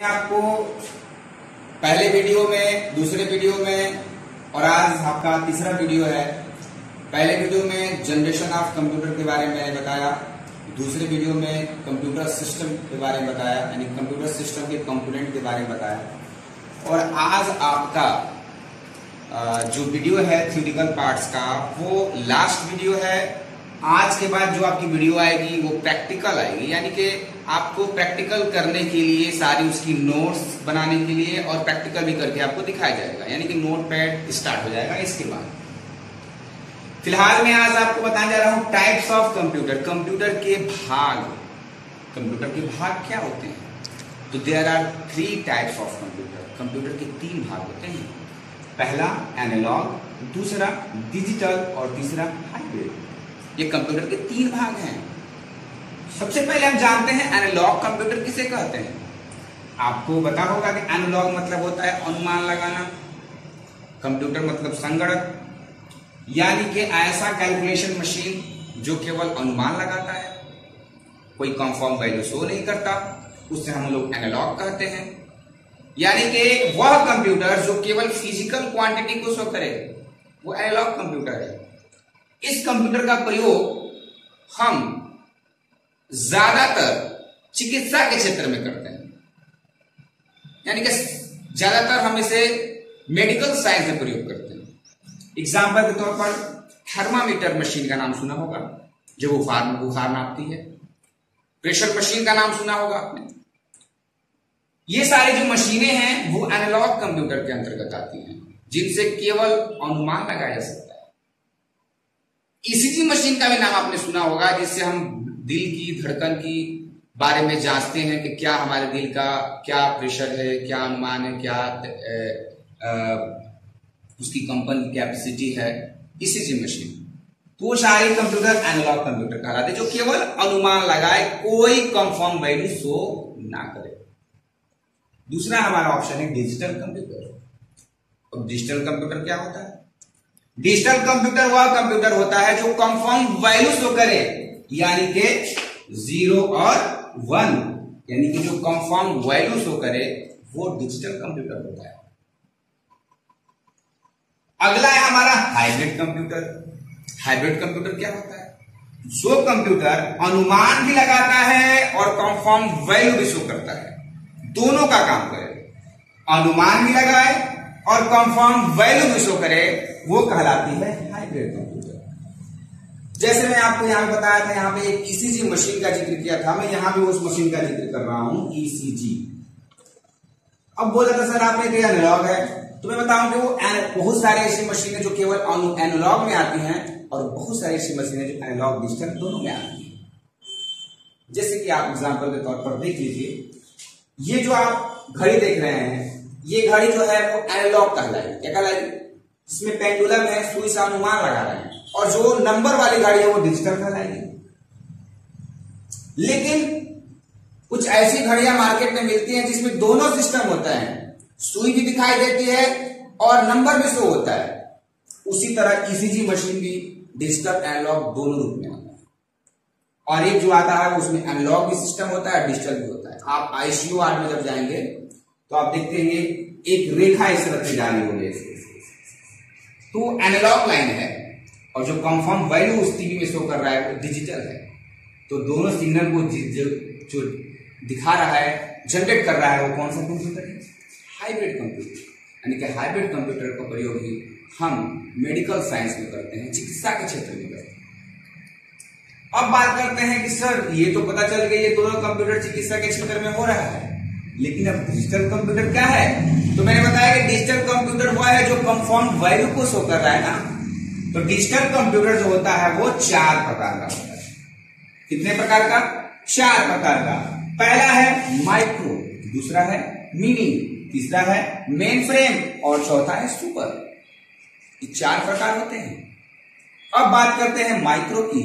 आपको पहले वीडियो में, दूसरे वीडियो में, और आज आपका तीसरा वीडियो है। पहले वीडियो में जनरेशन ऑफ़ कंप्यूटर के बारे में बताया, दूसरे वीडियो में कंप्यूटर सिस्टम के बारे में बताया, यानी कंप्यूटर सिस्टम के कंपोनेंट के बारे में बताया। और आज आपका जो वीडियो है थ्योरिटिकल पार्ट्स का, वो लास्ट वीडियो है। आज के बाद जो आपकी वीडियो आएगी, वो प्रैक्टिकल आएगी, यानी कि आपको प्रैक्टिकल करने के लिए सारी उसकी नोट्स बनाने के लिए और प्रैक्टिकल भी करके आपको दिखाया जाएगा। यानी कि नोट पैड स्टार्ट हो जाएगा इसके बाद। फ़िलहाल मैं आज आपको बताने जा रहा हूँ टाइप्स ऑफ़ कंप्यूटर कंप्यूटर के भाग। कंप्यूटर के भाग क्या होते हैं? तो there are three types of computer computer के तीन भाग होते हैं। पहला एनालॉग दूसरा डिजिटल और तीसरा हाइब्रिड ये कंप्यूटर के तीन भाग हैं। सबसे पहले हम जानते हैं एनालॉग कंप्यूटर किसे कहते हैं। आपको पता होगा कि एनालॉग मतलब होता है अनुमान लगाना कंप्यूटर मतलब संगणक, यानी कि ऐसा कैलकुलेशन मशीन जो केवल अनुमान लगाता है, कोई कंफर्म वैल्यू शो नहीं करता उससे हम लोग एनालॉग कहते हैं। यानी कि वह कंप्यूटर जो केवल फ़िज़िकल क्वांटिटी को शो करे, वो एनालॉग कंप्यूटर है। इस कंप्यूटर का प्रयोग हम ज़्यादातर चिकित्सा के क्षेत्र में करते हैं। यानी कि ज़्यादातर हम इसे मेडिकल साइंस में प्रयोग करते हैं। एग्ज़ाम्पल के तौर पर थर्मामीटर मशीन का नाम सुना होगा जो बुखार बुखार नापती है। प्रेशर मशीन का नाम सुना होगा आपने। ये सारी जो मशीनें हैं, वो एनालॉग कंप्यूटर के अंतर्गत आती हैं, जिनसे केवल अनुमान लगाया जा सकता है। ईसीजी मशीन का भी नाम आपने सुना होगा, जिससे हम दिल की धड़कन की बारे में जांचते हैं कि क्या हमारे दिल का क्या प्रेशर है क्या अनुमान है क्या ए, उसकी कंपन कैपेसिटी है। इसी ईसीजी मशीन तो सारे कंप्यूटर एनालॉग कंप्यूटर कहलाते जो केवल अनुमान लगाए कोई कंफर्म वैल्यू शो ना करे। दूसरा हमारा ऑप्शन है डिजिटल कंप्यूटर और डिजिटल कंप्यूटर क्या होता है? डिजिटल कंप्यूटर वह कंप्यूटर होता है जो कंफर्म वैल्यू शो करे। यानी कि ज़ीरो और वन, यानी कि जो कंफर्म वैल्यू शो करे, वो डिजिटल कंप्यूटर होता है। अगला है हमारा हाइब्रिड कंप्यूटर हाइब्रिड कंप्यूटर क्या होता है? जो कंप्यूटर अनुमान भी लगाता है और कंफर्म वैल्यू भी शो करता है। दोनों का काम करे। अनुमान भी लगाए और कंफर्म वैल्यू भी शो करे, वो कहलाती है हाइब्रिड कंप्यूटर जैसे मैं आपको यहाँ पे बताया था, यहाँ पे एक ईसीजी e मशीन का ज़िक्र किया था, मैं यहाँ भी उस मशीन का ज़िक्र कर रहा हूँ ईसीजी e अब बोला था, सर, आपने तो एनालॉग है। तो मैं बताऊँ कि वो बहुत सारे ऐसी मशीनें जो केवल एनालॉग में आती हैं और बहुत सारी ऐसी मशीनें जो एनालॉग डिजिटल दोनों में आती हैं। जैसे कि आप एग्ज़ाम्पल के तौर पर देख लीजिए। ये जो आप घड़ी देख रहे हैं, ये घड़ी जो है वो एनालॉग कहलाएगी। क्या कहलाएगी? इसमें पेंडुलम है सुई से अनुमान लगा रहे हैं। और जो नंबर वाली गाड़ी है वो डिजिटल कहलाएगी लेकिन कुछ ऐसी घड़ियाँ मार्केट में मिलती हैं जिसमें दोनों सिस्टम होता है। सुई भी दिखाई देती है और नंबर भी शो होता है। उसी तरह ईसीजी मशीन भी डिजिटल एनालॉग दोनों रूप में आता है। और एक जो आता है, उसमें एनालॉग भी सिस्टम होता है डिजिटल भी होता है। आप आईसीयू आर में जब जाएँगे तो आप देखते हैं एक रेखा इस तरह से जारी होगी तो एनालॉग लाइन है। और जो कंफर्म वैल्यू उस टीवी में शो कर रहा है वो डिजिटल है। तो दोनों सिग्नल को जो, दिखा रहा है जनरेट कर रहा है वो कौन सा कंप्यूटर है? हाइब्रिड कंप्यूटर यानी कि हाइब्रिड कंप्यूटर का प्रयोग ही हम मेडिकल साइंस में करते हैं चिकित्सा के क्षेत्र में करते हैं। अब बात करते हैं कि सर ये तो पता चल गया ये दोनों कंप्यूटर चिकित्सा के क्षेत्र में हो रहा है। लेकिन अब डिजिटल कंप्यूटर क्या है? तो मैंने बताया कि डिजिटल कंप्यूटर वो है जो कंफर्म वैल्यू को शो कर रहा है ना। तो डिजिटल कंप्यूटर जो होता है, वो चार प्रकार का होता है। कितने प्रकार का? चार प्रकार का। पहला है माइक्रो, दूसरा है मिनी, तीसरा है मेन फ्रेम और चौथा है सुपर। ये चार प्रकार होते हैं। अब बात करते हैं माइक्रो की,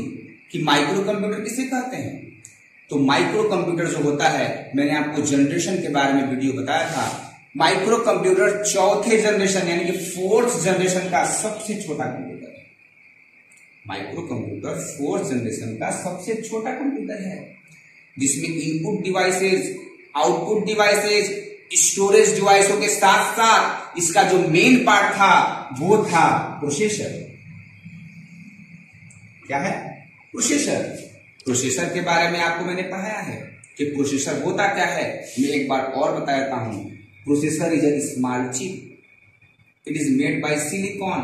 कि माइक्रो कंप्यूटर किसे कहते हैं? तो माइक्रो कंप्यूटर जो होता है, मैंने आपको जनरेशन के बारे में वीडियो बताया था माइक्रो कंप्यूटर चौथे जनरेशन, यानी कि फोर्थ जनरेशन का सबसे छोटा कंप्यूटर है। माइक्रो कंप्यूटर फोर्थ जनरेशन का सबसे छोटा कंप्यूटर है, जिसमें input devices output devices storage डिवाइसों के साथ साथ इसका जो मेन पार्ट था, वो था प्रोसेसर क्या है? प्रोसेसर प्रोसेसर के बारे में आपको मैंने पढ़ाया है कि प्रोसेसर होता क्या है? मैं एक बार और बता देता हूँ। Processor is a small chip it is made by silicon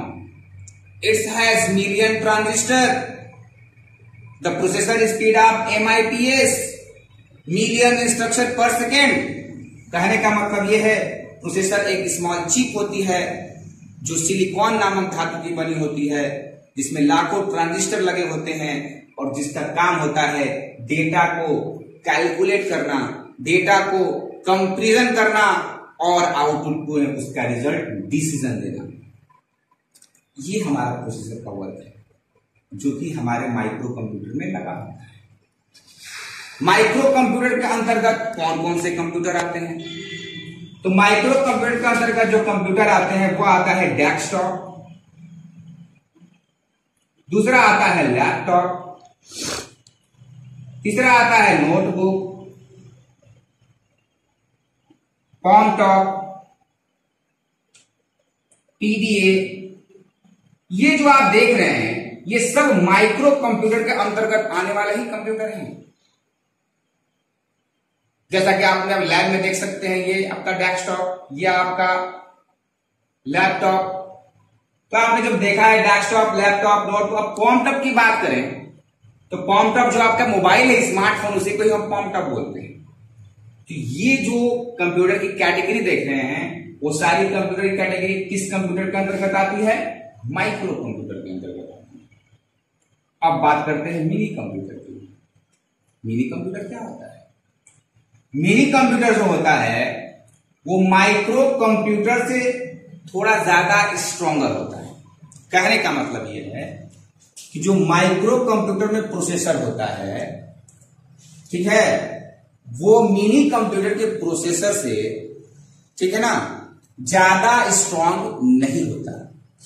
it's has million transistor the processor speed of MIPS million instruction per second कहने का मतलब यह है प्रोसेसर एक स्मॉल चिप होती है, जो सिलिकॉन नामक धातु की बनी होती है, जिसमें लाखों ट्रांजिस्टर लगे होते हैं और जिसका काम होता है डेटा को कैलकुलेट करना डेटा को कंपेरिजन करना और आउटपुट को उसका रिज़ल्ट डिसीज़न देना। ये हमारा प्रोसेसर का वर्क है, जो कि हमारे माइक्रो कंप्यूटर में लगा होता है। माइक्रो कंप्यूटर के अंतर्गत कौन कौन से कंप्यूटर आते हैं? तो माइक्रो कंप्यूटर के अंतर्गत जो कंप्यूटर आते हैं, वो आता है डेस्कटॉप, दूसरा आता है लैपटॉप, तीसरा आता है नोटबुक कॉमटॉप पीडीए ये जो आप देख रहे हैं, ये सब माइक्रो कंप्यूटर के अंतर्गत आने वाले ही कंप्यूटर हैं। जैसा कि आपने अब लैब में देख सकते हैं, ये आपका डेस्कटॉप ये आपका लैपटॉप तो आपने जब देखा है डेस्कटॉप लैपटॉप नोटबुक कॉमटॉप की बात करें तो कॉमटॉप जो आपका मोबाइल है स्मार्टफ़ोन उसी को ही हम कॉमटॉप बोलते हैं। तो ये जो कंप्यूटर की कैटेगरी देख रहे हैं, वो सारी कंप्यूटर की कैटेगरी किस कंप्यूटर के अंतर्गत आती है? माइक्रो कंप्यूटर के अंतर्गत आती है। अब बात करते हैं मिनी कंप्यूटर की। मिनी कंप्यूटर क्या होता है? मिनी कंप्यूटर जो होता है, वो माइक्रो कंप्यूटर से थोड़ा ज़्यादा स्ट्रॉन्गर होता है। कहने का मतलब यह है कि जो माइक्रो कंप्यूटर में प्रोसेसर होता है, ठीक है वो मिनी कंप्यूटर के प्रोसेसर से, ठीक है ना, ज़्यादा स्ट्रांग नहीं होता।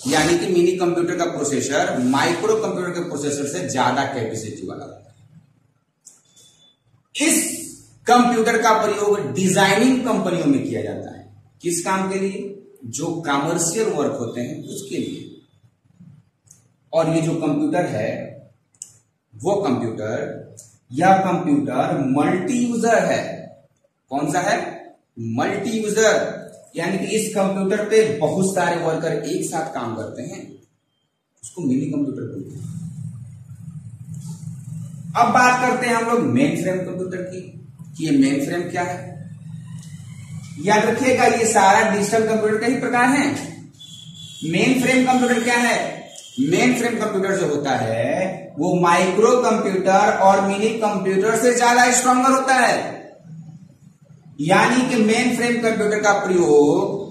यानी कि मिनी कंप्यूटर का प्रोसेसर माइक्रो कंप्यूटर के प्रोसेसर से ज़्यादा कैपेसिटी वाला होता है। इस कंप्यूटर का प्रयोग डिज़ाइनिंग कंपनियों में किया जाता है। किस काम के लिए? जो कॉमर्शियल वर्क होते हैं, उसके लिए। और ये जो कंप्यूटर है, वो कंप्यूटर यह कंप्यूटर मल्टी यूज़र है। कौन सा है? मल्टी यूज़र यानी कि इस कंप्यूटर पे बहुत सारे वर्कर एक साथ काम करते हैं। उसको मिनी कंप्यूटर बोलते हैं। अब बात करते हैं हम लोग मेन फ्रेम कंप्यूटर की, कि ये मेन फ्रेम क्या है? याद रखिएगा, ये सारा डिजिटल कंप्यूटर का ही प्रकार है। मेन फ्रेम कंप्यूटर क्या है? मेन फ्रेम कंप्यूटर जो होता है, वो माइक्रो कंप्यूटर और मिनी कंप्यूटर से ज़्यादा स्ट्रॉन्गर होता है। यानी कि मेन फ्रेम कंप्यूटर का प्रयोग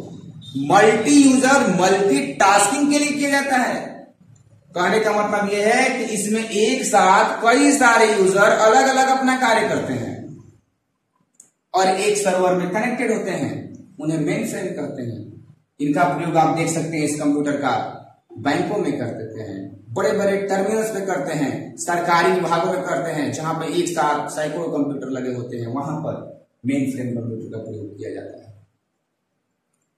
मल्टी यूज़र मल्टी टास्किंग के लिए किया जाता है। कहने का मतलब यह है कि इसमें एक साथ कई सारे यूज़र अलग अलग अपना कार्य करते हैं और एक सर्वर में कनेक्टेड होते हैं, उन्हें मेन फ्रेम कहते हैं। इनका प्रयोग आप देख सकते हैं इस कंप्यूटर का। बैंकों में कर देते हैं बड़े बड़े टर्मिनल्स में करते हैं, सरकारी विभागों में करते हैं, जहाँ पर एक साथ सैकड़ों कंप्यूटर लगे होते हैं, वहाँ पर मेन फ्रेम कंप्यूटर का प्रयोग किया जाता है।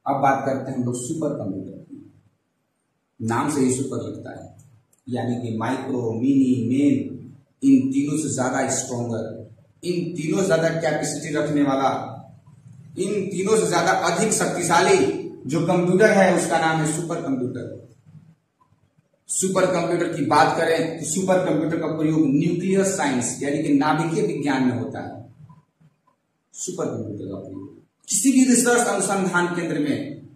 अब बात करते हैं हम लोग सुपर कंप्यूटर की। नाम से ही सुपर लगता है, यानी कि माइक्रो मिनी मेन इन तीनों से ज़्यादा स्ट्रोंगर इन तीनों से ज़्यादा कैपेसिटी रखने वाला, इन तीनों से ज़्यादा अधिक शक्तिशाली जो कंप्यूटर है, उसका नाम है सुपर कंप्यूटर सुपर कंप्यूटर की बात करें तो सुपर कंप्यूटर का प्रयोग न्यूक्लियर साइंस यानी कि नाभिकीय विज्ञान में होता है। सुपर कंप्यूटर का प्रयोग। किसी भी रिसर्च अनुसंधान केंद्र में,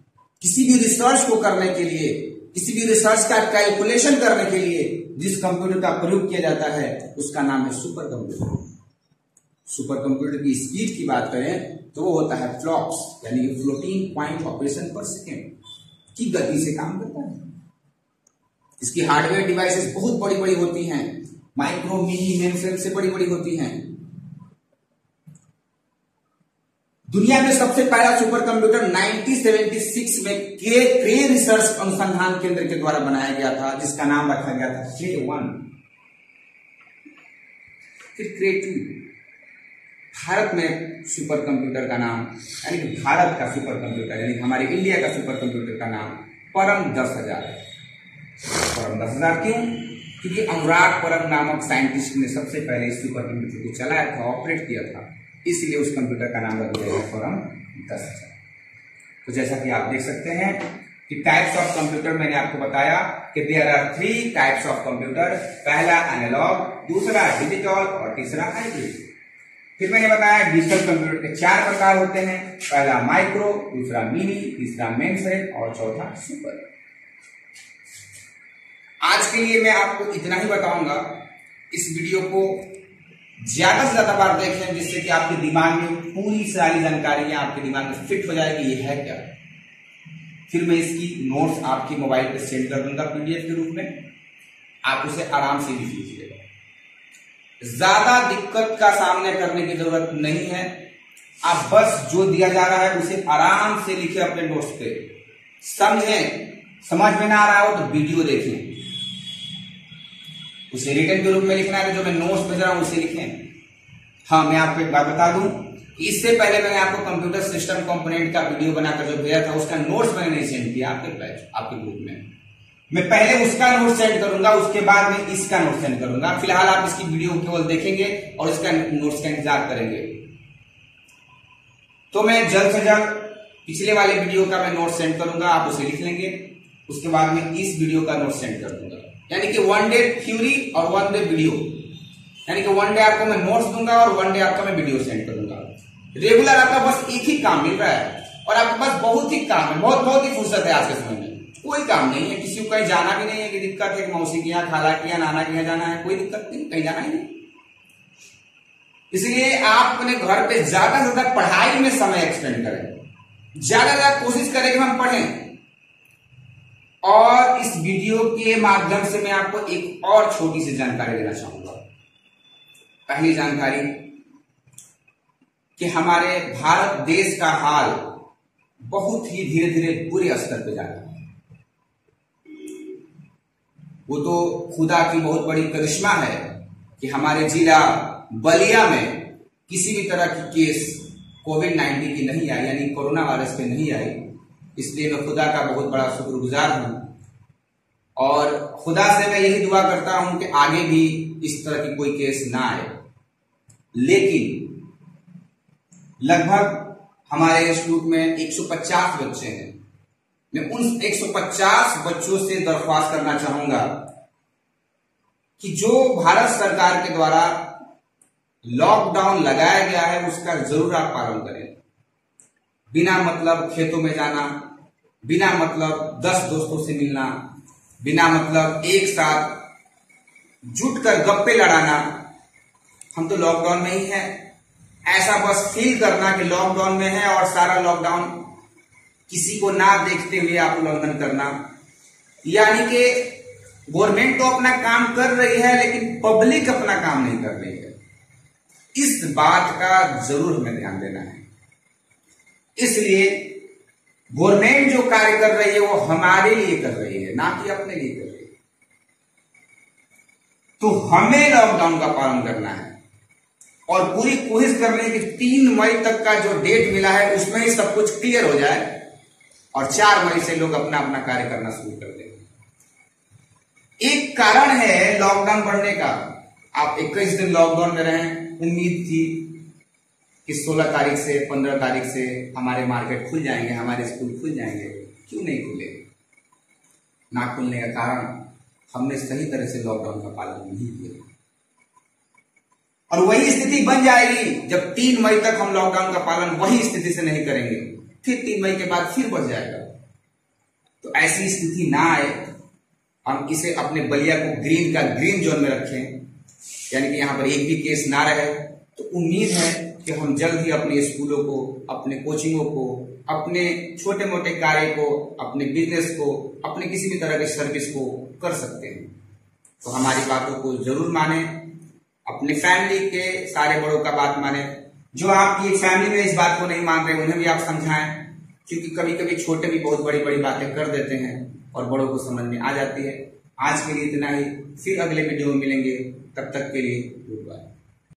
किसी भी रिसर्च को करने के लिए, किसी भी रिसर्च का कैलकुलेशन करने के लिए जिस कंप्यूटर का प्रयोग किया जाता है, उसका नाम है सुपर कंप्यूटर सुपर कंप्यूटर की स्पीड की बात करें तो वो होता है फ्लॉप्स यानी floating point operation per second की गति से काम करता है। इसकी हार्डवेयर डिवाइसेस बहुत बड़ी बड़ी होती हैं। माइक्रो मिनी मेन से बड़ी बड़ी होती हैं। दुनिया में सबसे पहला सुपर कंप्यूटर 1976 में के क्रे रिसर्च अनुसंधान केंद्र के द्वारा बनाया गया था, जिसका नाम रखा गया था क्रे वन फिर क्रे टू भारत में सुपर कंप्यूटर का नाम, यानी कि भारत का सुपर कंप्यूटर यानी हमारे इंडिया का सुपर कंप्यूटर का नाम परम दस हज़ार है। परम हज़ार क्यों क्योंकि अनुराग परम नामक साइंटिस्ट ने सबसे पहले इस सुपर कंप्यूटर को चलाया था ऑपरेट किया था। इसलिए उस कंप्यूटर का नाम रख दिया गया परम दस तो जैसा कि आप देख सकते हैं कि टाइप्स ऑफ़ कंप्यूटर मैंने आपको बताया कि there are three types of computer पहला एनालॉग दूसरा डिजिटल और तीसरा हाइब्रिड फिर मैंने बताया डिजिटल कंप्यूटर के चार प्रकार होते हैं, पहला माइक्रो दूसरा मिनी तीसरा मेन और चौथा सुपर आज के लिए मैं आपको इतना ही बताऊँगा, इस वीडियो को ज़्यादा से ज़्यादा बार देखें, जिससे कि आपके दिमाग में पूरी सारी जानकारियाँ आपके दिमाग में फिट हो जाएगी ये है क्या। फिर मैं इसकी नोट्स आपके मोबाइल पर सेंड कर दूँगा पीडीएफ के रूप में। आप उसे आराम से लिख लीजिएगा। ज़्यादा दिक्कत का सामना करने की ज़रूरत नहीं है। आप बस जो दिया जा रहा है उसे आराम से लिखे अपने नोट्स पे। समझें? समझ में ना आ रहा हो तो वीडियो देखें। उसे रिटर्न के रूप में लिखना है जो मैं नोट्स भेज रहा हूँ, उसे लिखें। हाँ मैं आपको एक बात बता दूँ। इससे पहले मैंने आपको कंप्यूटर सिस्टम कंपोनेंट का वीडियो बनाकर जो भेजा था, उसका नोट्स मैंने नहीं सेंड किया, आपके बैच, आपके ग्रुप में। मैं पहले उसका नोट सेंड करूँगा, उसके बाद में इसका नोट सेंड करूँगा। फ़िलहाल आप इसकी वीडियो केवल देखेंगे और इसका नोट्स का इंतज़ार करेंगे। तो मैं जल्द से जल्द पिछले वाले वीडियो का मैं नोट सेंड करूँगा, आप उसे लिख लेंगे। उसके बाद में इस वीडियो का नोट सेंड कर दूँगा। यानी कि वन डे थ्योरी और वन डे वीडियो यानी कि वन डे आपको मैं नोट्स दूँगा और वन डे आपका मैं वीडियो सेंड करूँगा। रेगुलर आपका बस एक ही काम मिल रहा है और आपके पास बहुत ही काम है, बहुत बहुत ही फुर्सत है आज के समय में। कोई काम नहीं है, किसी को कहीं जाना भी नहीं है कि दिक्कत है मौसी के यहाँ खाला के यहाँ नाना के यहाँ जाना है, कोई दिक्कत नहीं, कहीं जाना ही नहीं। इसलिए आप अपने घर पे ज़्यादा से ज़्यादा पढ़ाई में समय एक्सपेंड करें। ज़्यादा ज़्यादा कोशिश करें कि हम पढ़ें। और इस वीडियो के माध्यम से मैं आपको एक और छोटी सी जानकारी देना चाहूँगा। पहली जानकारी, कि हमारे भारत देश का हाल बहुत ही धीरे धीरे बुरे स्तर पर जा रहा है। वो तो खुदा की बहुत बड़ी करिश्मा है कि हमारे जिला बलिया में किसी भी तरह की केस कोविड नाइन्टीन की नहीं आई, यानी कोरोना वायरस पे नहीं आई। इसलिए मैं खुदा का बहुत बड़ा शुक्रगुजार हूँ। और खुदा से मैं यही दुआ करता हूँ कि आगे भी इस तरह की कोई केस ना आए। लेकिन लगभग हमारे इंस्टीट्यूट में 150 बच्चे हैं। मैं उन 150 बच्चों से दरख्वास्त करना चाहूँगा कि जो भारत सरकार के द्वारा लॉकडाउन लगाया गया है, उसका ज़रूर आप पालन करें। बिना मतलब खेतों में जाना, बिना मतलब दस दोस्तों से मिलना, बिना मतलब एक साथ जुट कर गप्पे लड़ाना। हम तो लॉकडाउन में ही है। ऐसा बस फील करना कि लॉकडाउन में है और सारा लॉकडाउन किसी को ना देखते हुए आप उल्लंघन करना। यानी कि गवर्नमेंट तो अपना काम कर रही है, लेकिन पब्लिक अपना काम नहीं कर रही है। इस बात का ज़रूर हमें ध्यान देना है। इसलिए गवर्नमेंट जो कार्य कर रही है, वो हमारे लिए कर रही है, ना कि अपने लिए कर रही है। तो हमें लॉकडाउन का पालन करना है। और पूरी कोशिश कर रहे हैं कि तीन मई तक का जो डेट मिला है, उसमें ही सब कुछ क्लियर हो जाए, और चार मई से लोग अपना अपना कार्य करना शुरू कर दें। एक कारण है लॉकडाउन बढ़ने का। आप इक्कीस दिन लॉकडाउन में रहें, उम्मीद थी कि 16 तारीख से 15 तारीख से हमारे मार्केट खुल जाएँगे, हमारे स्कूल खुल जाएँगे। क्यों नहीं खुले? ना खुलने का कारण हमने सही तरह से लॉकडाउन का पालन नहीं किया। और वही स्थिति बन जाएगी जब तीन मई तक हम लॉकडाउन का पालन वही स्थिति से नहीं करेंगे। फिर तीन मई के बाद फिर बढ़ जाएगा। तो ऐसी स्थिति ना आए, हम इसे अपने बलिया को ग्रीन का ग्रीन जोन में रखें। यानी कि यहाँ पर एक भी केस ना रहे तो उम्मीद है कि हम जल्द ही अपने स्कूलों को, अपने कोचिंगों को, अपने छोटे मोटे कार्य को, अपने बिज़नेस को, अपने किसी भी तरह के सर्विस को कर सकते हैं। तो हमारी बातों को ज़रूर माने, अपने फैमिली के सारे बड़ों का बात माने। जो आपकी फैमिली में इस बात को नहीं मान रहे, उन्हें भी आप समझाएँ, क्योंकि कभी कभी छोटे भी बहुत बड़ी बड़ी बातें कर देते हैं और बड़ों को समझ में आ जाती है। आज के लिए इतना ही, फिर अगले वीडियो में मिलेंगे, तब तक के लिए गुड बाय।